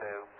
two.